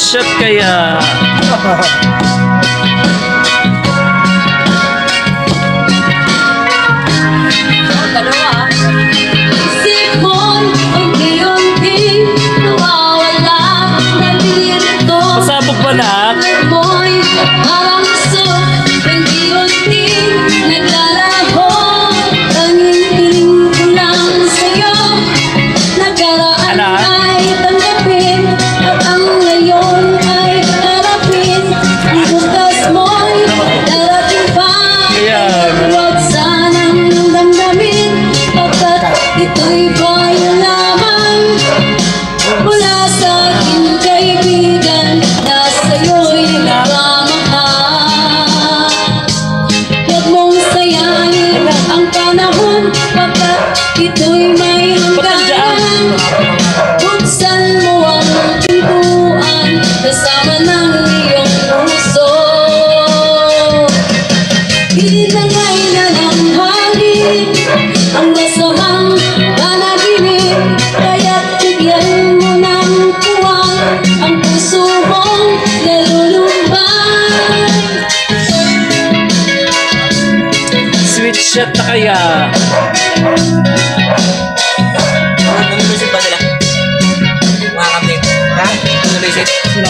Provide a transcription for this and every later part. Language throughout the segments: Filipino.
shot kaya. Unti-unti nawawala Nalilito Pasabog ba na? Ito'y may hangganan Buksan mo ang pintuan Kasama ng iyong puso. Ilagay na ng hangin Ang masamang panaginip. Kaya't bigyan mo ng tuwang Ang puso mong nalulumbay Sweet shot na kaya.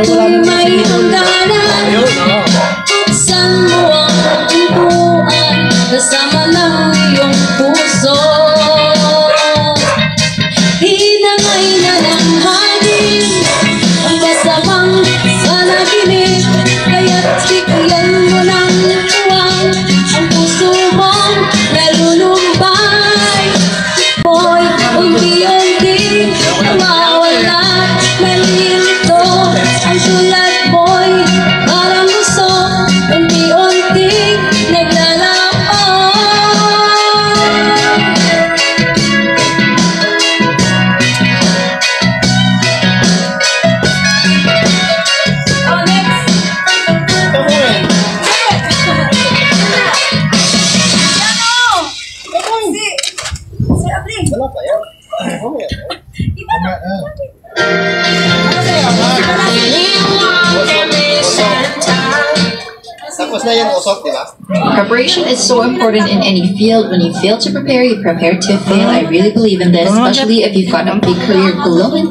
ito'y may hangganan oo. Buksan mo ang pintuan Kasama ng iyong puso Hinangay na ng Preparation is so important in any field. When you fail to prepare, you prepare to fail. I really believe in this, especially if you've got a big career glowing